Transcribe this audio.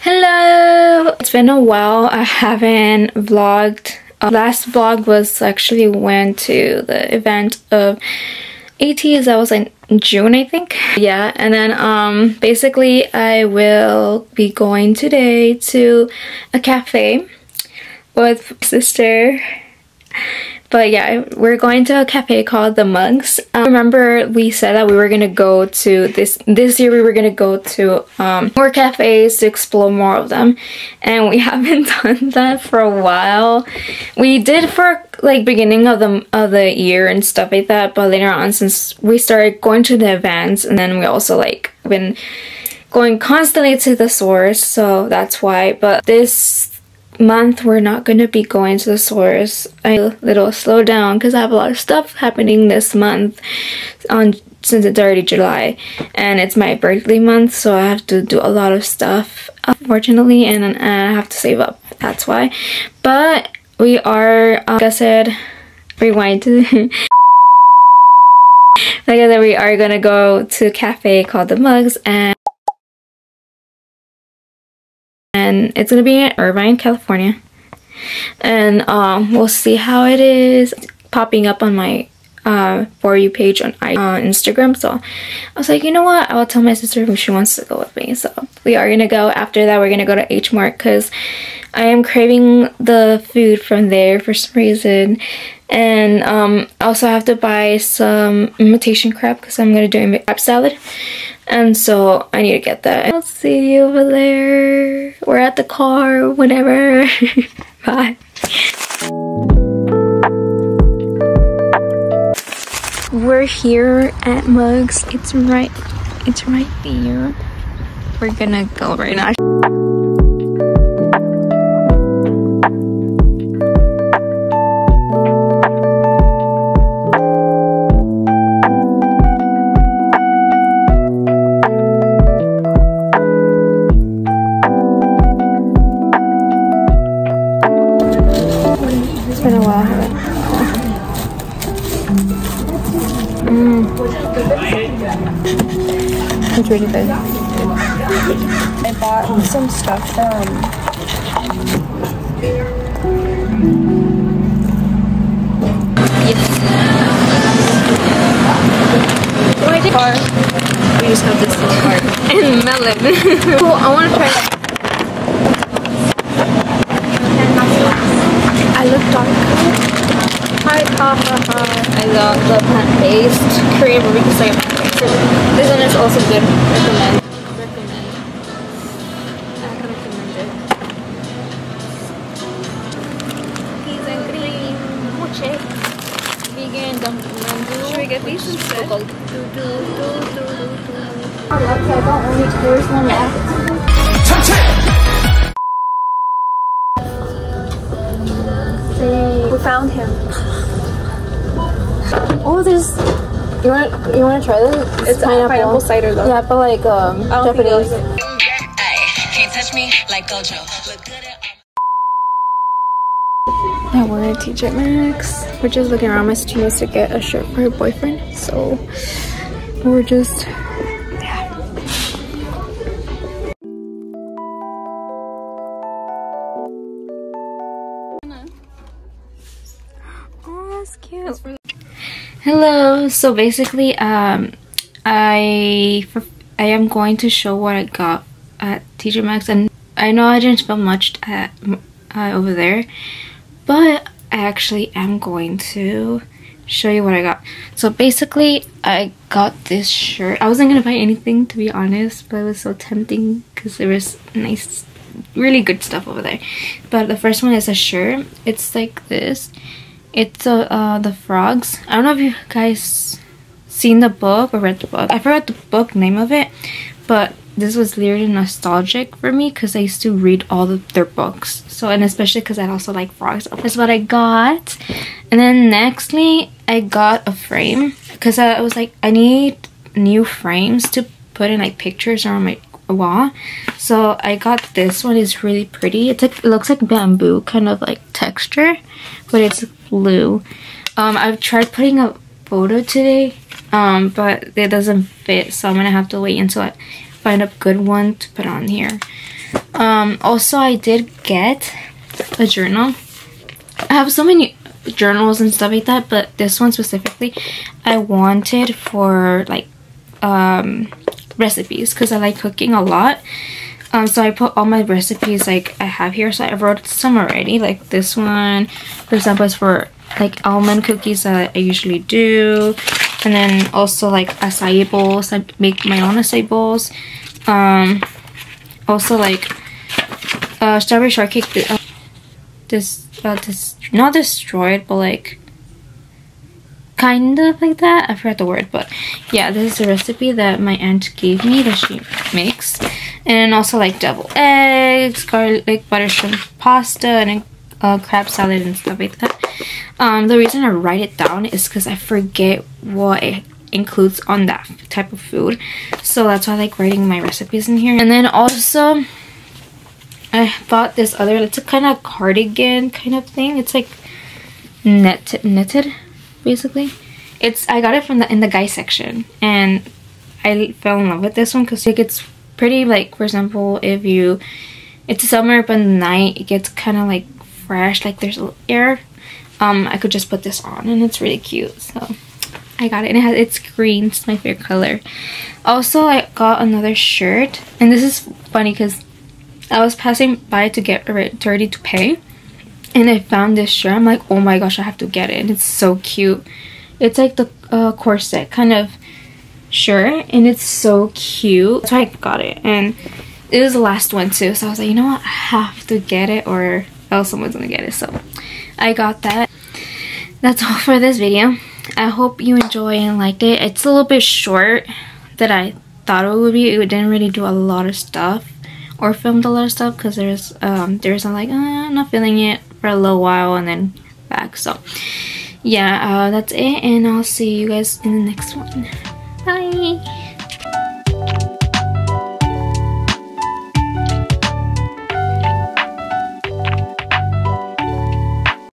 Hello! It's been a while. I haven't vlogged. Uh, last vlog was actually went to the event of ATEEZ. That was in June, I think. Yeah, and then um, basically I will be going today to a cafe with sister but yeah, we're going to a cafe called The Mugs. Um, remember we said that we were gonna go to this this year we were gonna go to um, more cafes to explore more of them and we haven't done that for a while. We did for like beginning of the of the year and stuff like that but later on since we started going to the events and then we also like been going constantly to the source so that's why but this month we're not going to be going to the source a little slow down because I have a lot of stuff happening this month on since it's already July and it's my birthday month so I have to do a lot of stuff unfortunately and, and I have to save up that's why. But we are uh, like I said rewind. To like I said we are gonna go to a cafe called the Mugs and and it's gonna be in Irvine, California. And um, we'll see how it is popping up on my uh, for you page on uh, Instagram. So I was like, you know what? I'll tell my sister if she wants to go with me. So we are gonna go. After that, we're gonna go to H Mart because I am craving the food from there for some reason. And um, also have to buy some imitation crab because I'm gonna do a crab salad. And so I need to get that. I'll see you over there. We're at the car, whatever. Bye. We're here at Mugs. It's right, it's right there. We're gonna go right now. It's really good. I bought some stuff from car. We just have this little cart. and melon. cool, I want to try that. I look dark. Hi, ha ha ha. I love the plant-based Korean barbecue sauce. This one is also good. Recommend. Recommend. I recommend it. And cream. Mochi. Vegan dumpling. Should we get these instead? Do, do, do, do, do. Okay, I got only there's one left. We found him. Oh, there's you want you want to try this? It's, it's pineapple. pineapple cider though. Yeah, but like um Japanese. Can't touch me like Gojo. Now we're at TJ Maxx. We're just looking around. My sister needs to get a shirt for her boyfriend, so we're just yeah. Oh, that's cute. Hello. So basically, um, I I am going to show what I got at TJ Maxx, and I know I didn't spend much at uh, over there, but I actually am going to show you what I got. So basically, I got this shirt. I wasn't gonna buy anything to be honest, but it was so tempting because there was nice, really good stuff over there. But the first one is a shirt. It's like this it's uh, uh, the frogs. I don't know if you guys seen the book or read the book. I forgot the book name of it, but this was literally nostalgic for me because I used to read all of their books. So, and especially because I also like frogs. That's what I got. And then nextly, I got a frame because I was like, I need new frames to put in like pictures on my wall. So I got this one. It's really pretty. It's like, it looks like bamboo kind of like texture, but it's blue. Um, I've tried putting a photo today, um, but it doesn't fit, so I'm gonna have to wait until I find a good one to put on here. Um, also, I did get a journal. I have so many journals and stuff like that, but this one specifically, I wanted for like um, recipes because I like cooking a lot. Um, so I put all my recipes like I have here. So I wrote some already. Like this one, for example, is for like almond cookies that I usually do. And then also like acai bowls. I make my own acai bowls. Um, also like uh, strawberry shortcake. Uh, this, uh, this, not destroyed, but like kind of like that. I forgot the word, but yeah, this is a recipe that my aunt gave me that she makes. And also like double eggs, garlic butter shrimp pasta, and uh, crab salad and stuff like that. Um, the reason I write it down is because I forget what it includes on that type of food. So that's why I like writing my recipes in here. And then also, I bought this other, it's a kind of cardigan kind of thing. It's like net knitted, basically. It's I got it from the in the guy section, and I fell in love with this one because like it's pretty. Like for example, if you it's summer but night it gets kind of like fresh, like there's air. Um, I could just put this on, and it's really cute. So I got it, and it has it's green. It's my favorite color. Also, I got another shirt, and this is funny because I was passing by to get ready to pay and I found this shirt. I'm like, oh my gosh, I have to get it. And it's so cute. It's like the uh, corset kind of shirt and it's so cute. So I got it and it was the last one too. So I was like, you know what? I have to get it or else someone's gonna get it. So I got that. That's all for this video. I hope you enjoy and liked it. It's a little bit short that I thought it would be. It didn't really do a lot of stuff or filmed a lot of stuff because there's um there's I'm like uh, I'm not feeling it for a little while and then back. So yeah uh, that's it and I'll see you guys in the next one. Bye